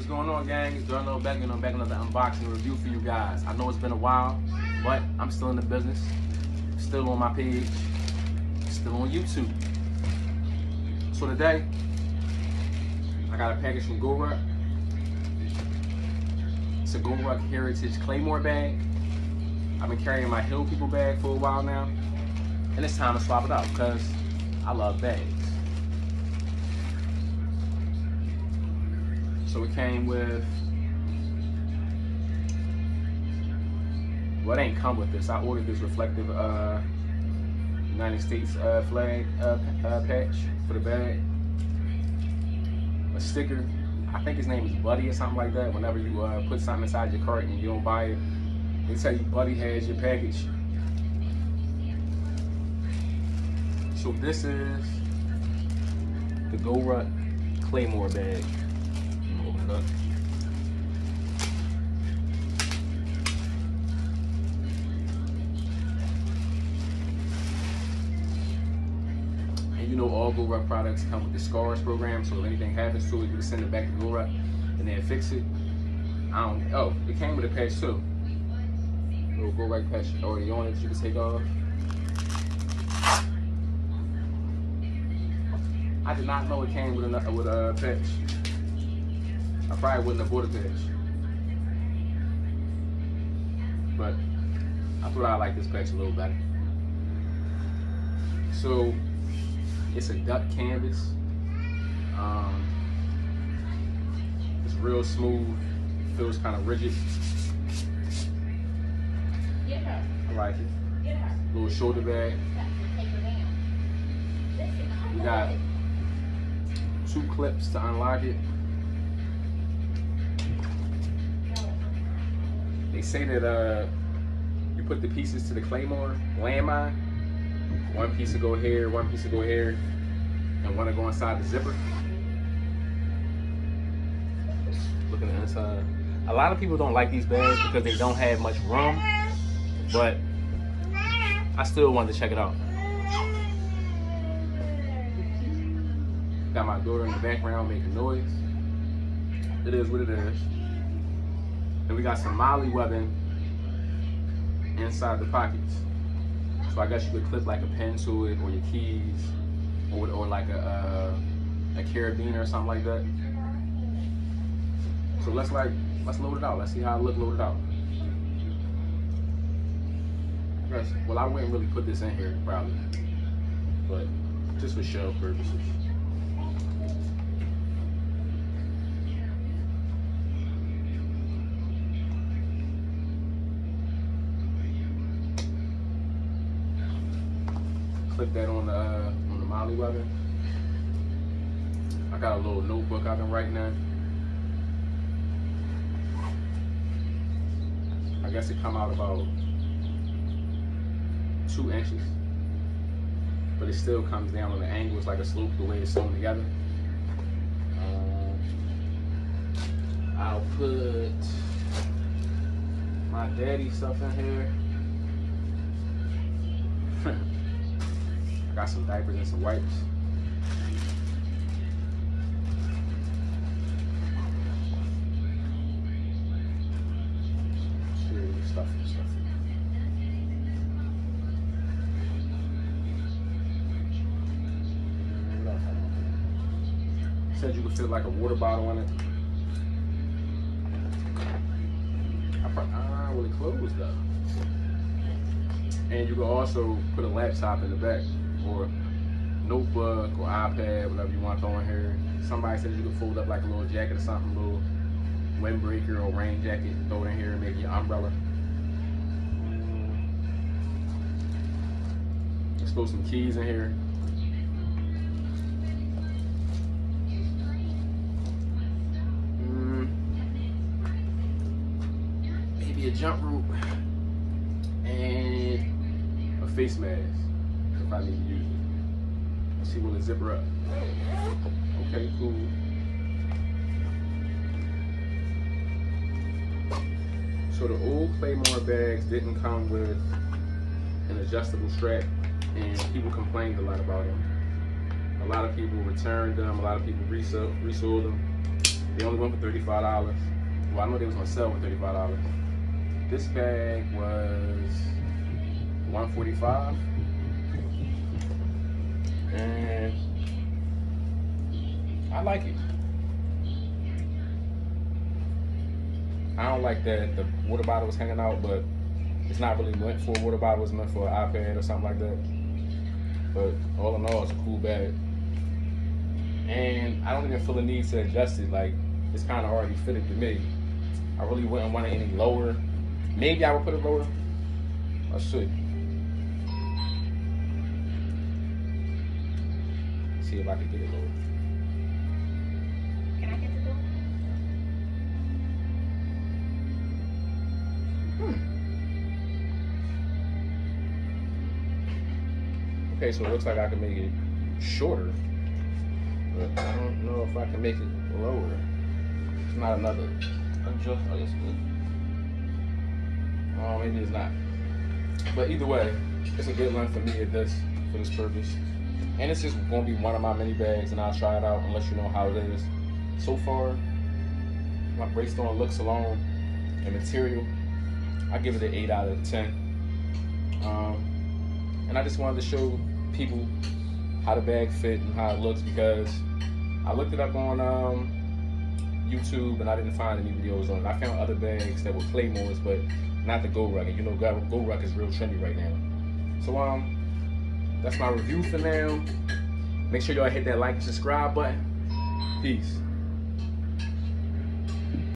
What's going on, gang? It's Darnell back, and I'm back another unboxing review for you guys. I know it's been a while, but I'm still in the business. Still on my page. Still on YouTube. So today, I got a package from GoRuck. It's a GoRuck Heritage Claymore bag. I've been carrying my Hill People bag for a while now. And it's time to swap it out because I love bags. So it came with, well it ain't come with this. I ordered this reflective uh, United States uh, flag uh, uh, patch for the bag. A sticker, I think his name is Buddy or something like that. Whenever you uh, put something inside your cart and you don't buy it, they tell you Buddy has your package. So this is the GoRuck Claymore bag. Up. And you know all GoRuck products come with the SCARS program, so if anything happens to it, you can send it back to GoRuck and then fix it. I don't, oh, it came with a patch too. Little GoRuck patch already on it you can take off. I did not know it came with a with a patch. I probably wouldn't have bought a patch, but I thought I liked this patch a little better. So it's a duck canvas. Um, it's real smooth. Feels kind of rigid. Get her. I like it. Get her. Little shoulder bag. Take her down. Listen, We got two clips to unlock it. They say that uh, you put the pieces to the Claymore landmine. One piece will go here, one piece will go here, and one will go inside the zipper. Look at the inside. A lot of people don't like these bags because they don't have much room, but I still wanted to check it out. Got my daughter in the background making noise. It is what it is. And we got some MOLLE webbing inside the pockets. So I guess you could clip like a pen to it or your keys or, or like a, uh, a carabiner or something like that. So let's like, let's load it out. Let's see how it look loaded out. Well, I wouldn't really put this in here probably, but just for show purposes. Clip that on the uh, on the MOLLE webbing. I got a little notebook I've been writing in. I guess it come out about two inches, but it still comes down on the angle. It's like a slope the way it's sewn together. Um, I'll put my daddy stuff in here. Got some diapers and some wipes. Stuff stuff. Said you could fit like a water bottle in it. I probably, ah, well it closed though. And you can also put a laptop in the back or notebook or iPad, whatever you want to throw in here. Somebody said you could fold up like a little jacket or something, a little windbreaker or rain jacket, throw it in here, maybe your umbrella. Let's throw some keys in here. Mm, maybe a jump rope and a face mask if I use it. Let's see will it zipper up. Okay, cool. So the old Claymore bags didn't come with an adjustable strap and people complained a lot about them. A lot of people returned them, a lot of people resold, resold them. They only went for thirty-five dollars. Well, I know they was gonna sell for thirty-five dollars. This bag was one forty-five, and I like it. I don't like that the water bottle was hanging out, but it's not really meant for a water bottle. It's meant for an iPad or something like that. But all in all, it's a cool bag. And I don't even feel the need to adjust it. Like, it's kind of already fitted to me. I really wouldn't want it any lower. Maybe I would put it lower. I should. See if I can get it lower. Can I get the door? Hmm. Okay, so it looks like I can make it shorter. But I don't know if I can make it lower. It's not another adjust. Oh, yes, good. Oh, maybe it's not. But either way, it's a good length for me at this for this purpose. And it's just gonna be one of my mini bags, and I'll try it out let you know how it is. So far, my on looks alone and material, I give it an eight out of ten. Um, and I just wanted to show people how the bag fit and how it looks because I looked it up on um, YouTube and I didn't find any videos on it. I found other bags that were Claymores, but not the GoRuck. You know, GoRuck is real trendy right now. So um, that's my review for now. Make sure y'all hit that like and subscribe button. Peace.